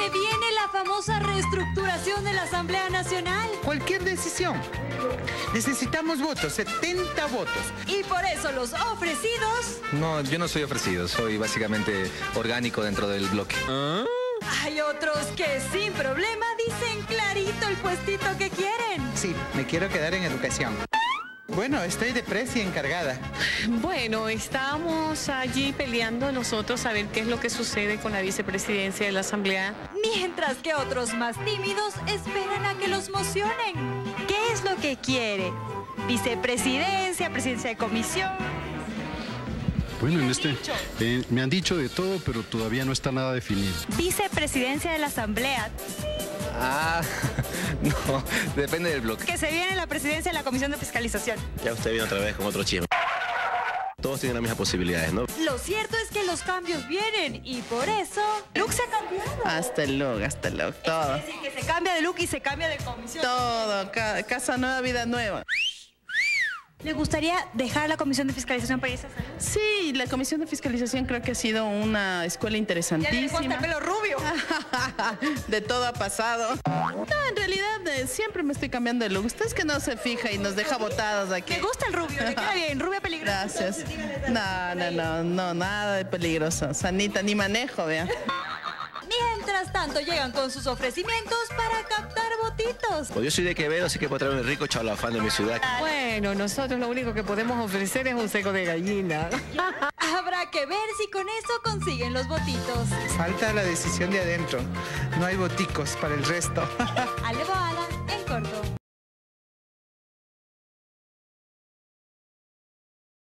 Se viene la famosa reestructuración de la Asamblea Nacional. Cualquier decisión. Necesitamos votos, 70 votos. Y por eso los ofrecidos... No, yo no soy ofrecido, soy básicamente orgánico dentro del bloque. Hay otros que sin problema dicen clarito el puestito que quieren. Sí, me quiero quedar en educación. Bueno, estoy de presi encargada. Bueno, estamos allí peleando nosotros a ver qué es lo que sucede con la vicepresidencia de la Asamblea. Mientras que otros más tímidos esperan a que los mocionen. ¿Qué es lo que quiere? Vicepresidencia, presidencia de comisión. Bueno, en este eh, me han dicho de todo, pero todavía no está nada definido. Vicepresidencia de la Asamblea. Ah, no, depende del bloque. Que se viene la presidencia de la Comisión de Fiscalización. Ya usted viene otra vez con otro chisme. Todos tienen las mismas posibilidades, ¿no? Lo cierto es que los cambios vienen y por eso look se ha cambiado. Hasta el look, hasta el look, todo. Es decir, que se cambia de look y se cambia de comisión. Todo, ca- casa nueva, vida nueva. ¿Le gustaría dejar la Comisión de Fiscalización para irse a? Sí, la Comisión de Fiscalización creo que ha sido una escuela Ya le interesantísima. pelo rubio. De todo ha pasado. No, en realidad eh, siempre me estoy cambiando de look. Usted es que no se fija y nos deja botadas aquí. Me gusta el rubio, le queda bien, rubia peligrosa. Gracias. No, no, no, no, nada de peligroso. Sanita, ni manejo, vea. Mientras tanto llegan con sus ofrecimientos para captar votitos. Pues yo soy de Quevedo, así que puedo traer un rico chalafán de mi ciudad. Bueno, nosotros lo único que podemos ofrecer es un seco de gallina. Habrá que ver si con eso consiguen los votitos. Falta la decisión de adentro. No hay boticos para el resto. Ale.